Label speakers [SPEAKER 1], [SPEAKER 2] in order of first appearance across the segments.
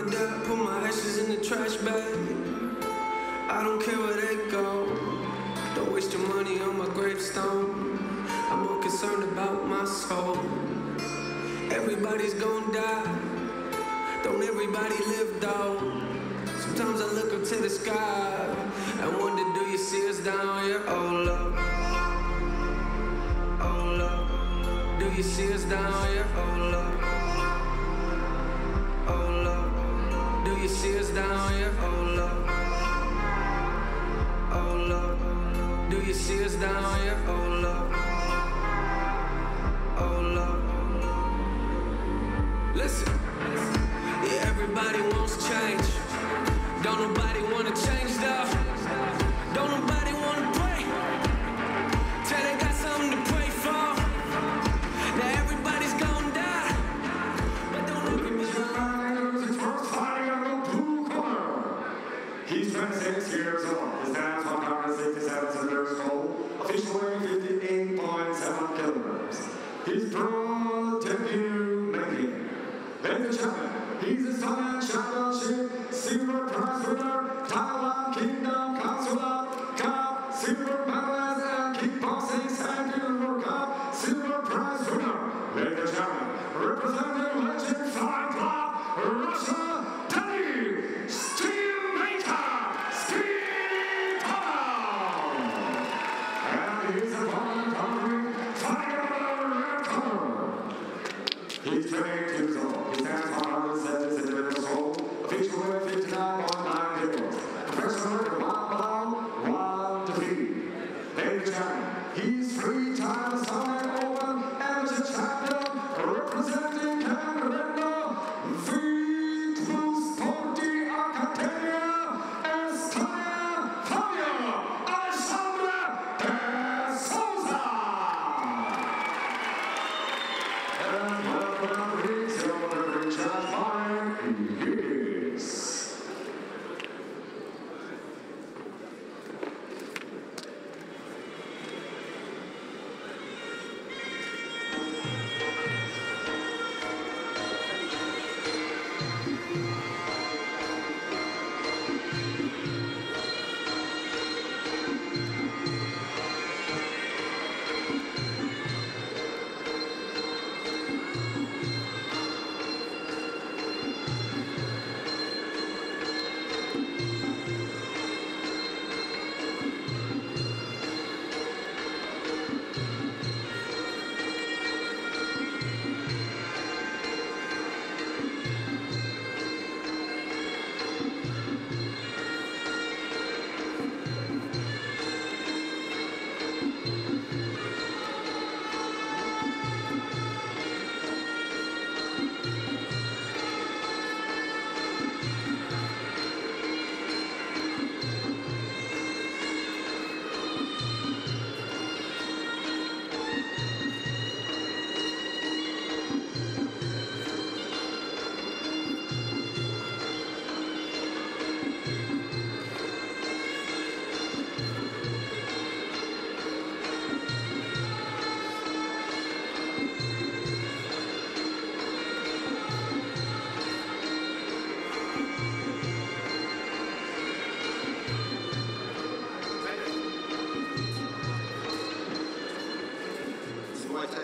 [SPEAKER 1] I die, put my ashes in the trash bag. I don't care where they go. Don't waste your money on my gravestone. I'm more concerned about my soul. Everybody's gonna die. Don't everybody live though? Sometimes I look up to the sky and wonder, do you see us down here? Oh love, oh love. Do you see us down here? Oh love. Us down here? Oh love, oh love, do you see us down here? Oh love, oh love. Listen, yeah, everybody wants change. Don't nobody wanna change
[SPEAKER 2] silver he's three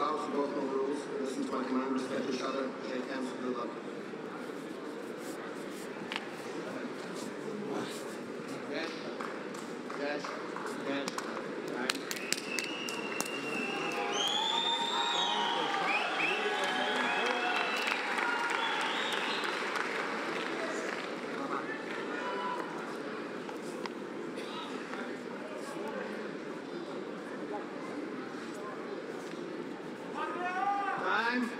[SPEAKER 2] bow to both no rules, listen to my commanders, get each other, shake hands, and good luck. time.